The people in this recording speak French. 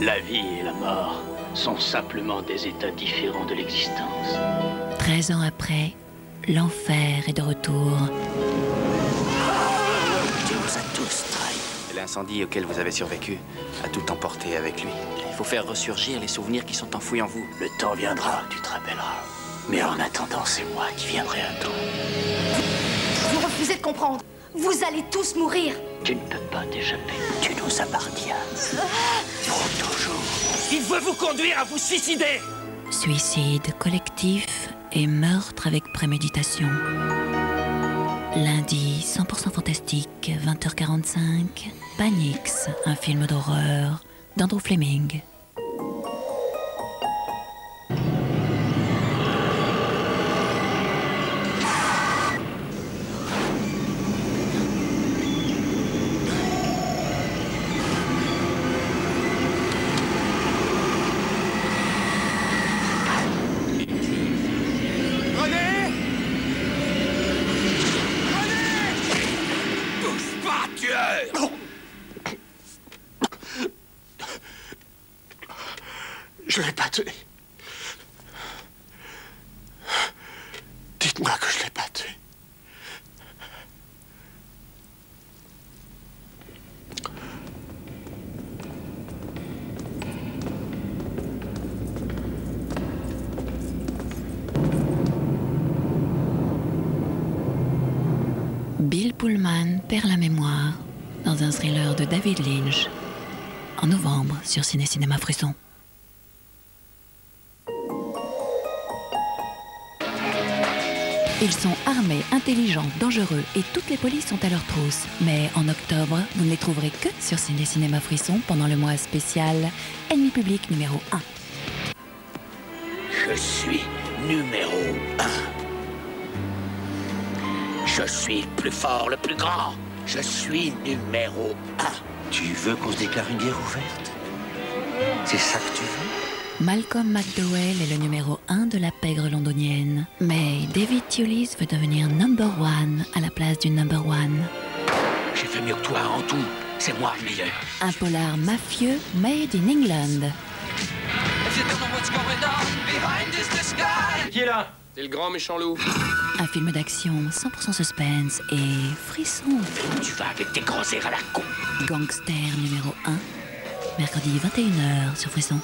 La vie et la mort sont simplement des états différents de l'existence. 13 ans après, l'enfer est de retour. Tu nous as tous trahis. L'incendie auquel vous avez survécu a tout emporté avec lui. Il faut faire ressurgir les souvenirs qui sont enfouis en vous. Le temps viendra, tu te rappelleras. Mais en attendant, c'est moi qui viendrai à toi. Vous refusez de comprendre. Vous allez tous mourir. Tu ne peux pas t'échapper. Tu nous appartiens. Pour toujours. Il veut vous conduire à vous suicider Suicide collectif et meurtre avec préméditation. Lundi, 100% fantastique, 20h45. Panix, un film d'horreur d'Andrew Fleming. Tueur Je l'ai pas tué. Dites-moi que je l'ai pas tué. Bill Pullman perd la mémoire dans un thriller de David Lynch en novembre sur Ciné Cinéma Frisson. Ils sont armés, intelligents, dangereux et toutes les polices sont à leur trousse. Mais en octobre, vous ne les trouverez que sur Ciné Cinéma Frisson pendant le mois spécial Ennemi public numéro 1. Je suis numéro un. Je suis le plus fort, le plus grand. Je suis numéro un. Tu veux qu'on se déclare une guerre ouverte? C'est ça que tu veux? Malcolm McDowell est le numéro 1 de la pègre londonienne. Mais David Thewlis veut devenir number one à la place du number one. J'ai fait mieux que toi en tout. C'est moi le meilleur. Un polar mafieux made in England. C'est le grand méchant loup. Un film d'action 100% suspense et frisson. Tu vas avec tes gros airs à la con. Gangster numéro 1, mercredi 21h sur Frisson.